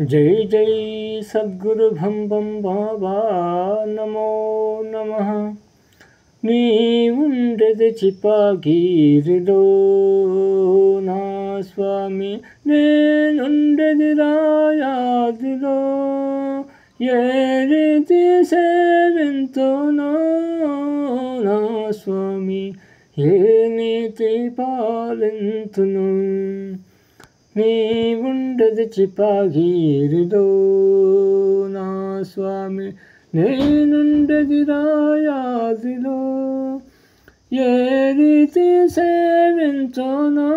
जय जय सद्गुरुभं बं बाबा नमो नमः। नीमुण्डति चिपागीरु नास्वामी नेनुदि राजा येरिति शरन्तु न स्वामी ये नीति पालन्तु ఏ నీతి పాలింతును నీ ఉండది చిపాగీరిలో నా స్వామి నేనుండది రాయాదిలో ఏ రీతి సేవించోనో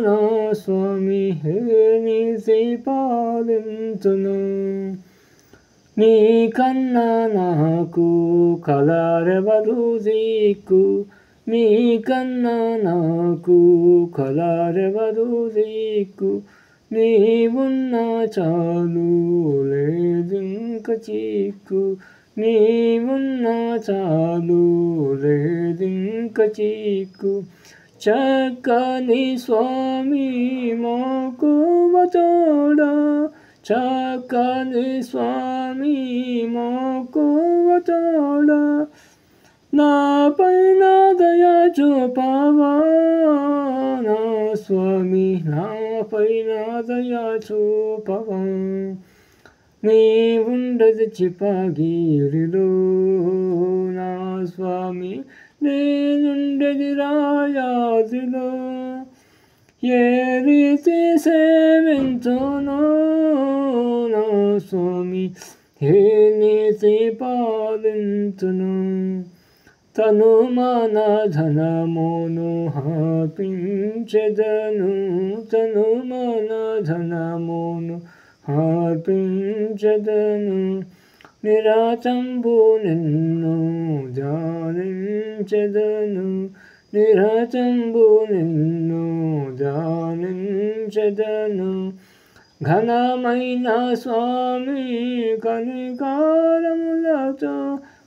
నా స్వామి హే నీతి పాలించును నీ కన్నా నాకు కలారెవరు దిక్కు నీ కన్నా నాకు కలారెవరు దిక్కు నీవున్నా చాలు లేదింక చీక్కు నీవున్నా చాలు లేదింక చీక్కు చక్కని స్వామి మాకు వచోడా చక్కని స్వామి మాకు వచోడా నా పైన దయా చూపావా నా స్వామి నా పైన దయా చూపవా నీ ఉండదు చిపాగిరిలో నా స్వామి నేనుండది రాయాదిలో ఏ రీతి సేవించోనో నా స్వామి హే నీతి పాలించును తను మన ధనమును హాపించెదను తను మన ధనమును హాపించెదను నిరాతంబు నిన్ను జానించెదను నిరాతంబు నిన్ను జానించెదను ఘనమైన స్వామి కనికారములతో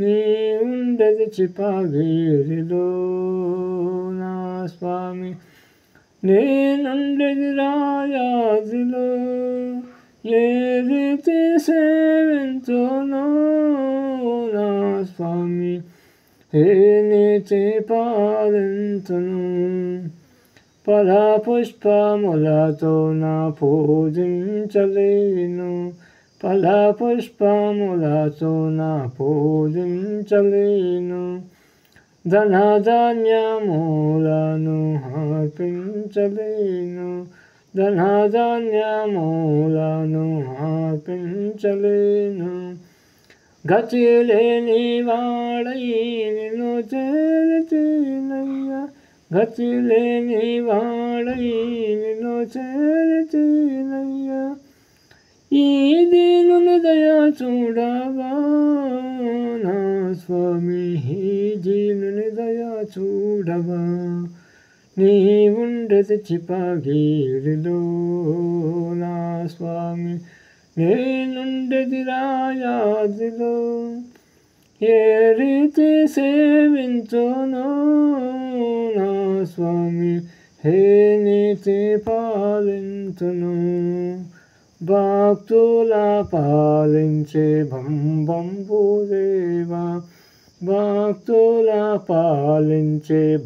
ni undezi chipagirilo na swami ni undezi rayazilo yeriti sevintolo स्वामी हे नेते पारन्तनु फलापुष्पमुलतो न पूजिं चलेनु फलापुष्पमुलतो न पूजिं चलेनु धनाधान्यमूलनु हार्पिं चलेनु धनाधान्यमूलनु हार्पिं चलेनु వాడై నిన్ను చేరితీనయ్యా గతి లేని వాడై నిన్ను చేరితీనయ్యా ఈ దీనుని దయా చూడవా నా స్వామి ఈ దీనుని దయా చూడవా నీ ఉండదు చిపాగిరిలో నా స్వామి నేనుండేది రాయాదిలో ఏ రీతి సేవించును? నా స్వామి హే నీతి పాలించును? భక్తుల పాలించే భంబంబు దేవా భక్తుల పాలించే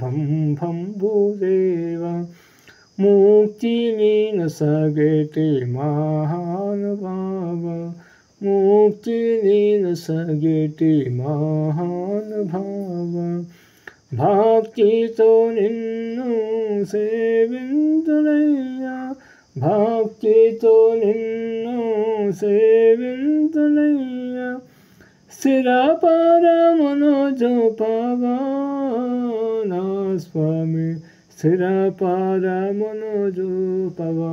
मुक्ति सगते महान् भाव मुक्ति सगते महान् भाव भक्तो निन्नु सेविन्दलय्या भक्ति निन्नु सेविन्दलय्या सेवं तु नैया शिरापारामनोजपाना स्वामी నా స్వామి స్థిరపరమును చూపవా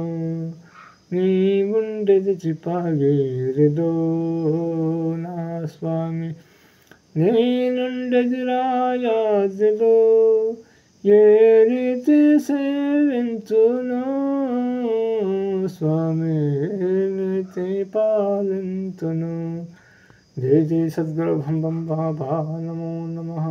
నీ ఉండేది చిపాగిరిలో నా స్వామి నేనుండేది రాయాదిలో ఏ రీతి సేవించును స్వామి నీతి పాలింతును జయ జయ సద్గురు భం భం బాబా నమో నమః